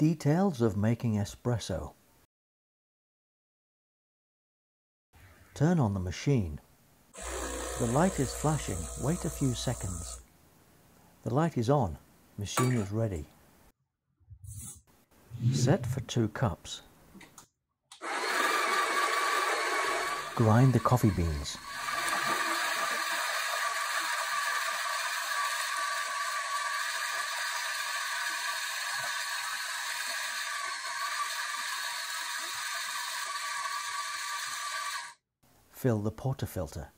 Details of making espresso. Turn on the machine. The light is flashing. Wait a few seconds. The light is on. Machine is ready. Set for two cups. Grind the coffee beans. Fill the portafilter.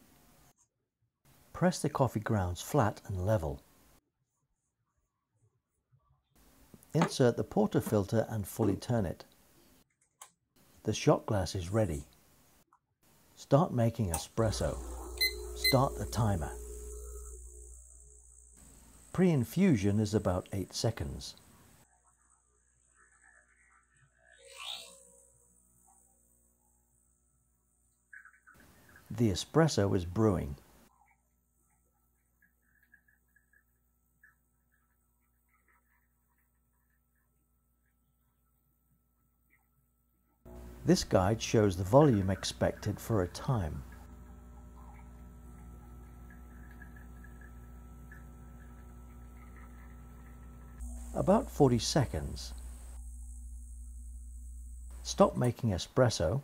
Press the coffee grounds flat and level. Insert the portafilter and fully turn it. The shot glass is ready. Start making espresso. Start the timer. Pre-infusion is about 8 seconds. The espresso is brewing. This guide shows the volume expected for a time. About 40 seconds. Stop making espresso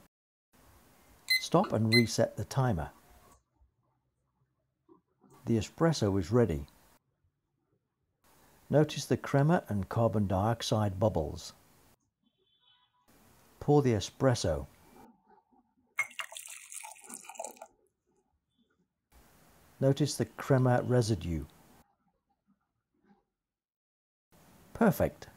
Stop and reset the timer. The espresso is ready. Notice the crema and carbon dioxide bubbles. Pour the espresso. Notice the crema residue. Perfect.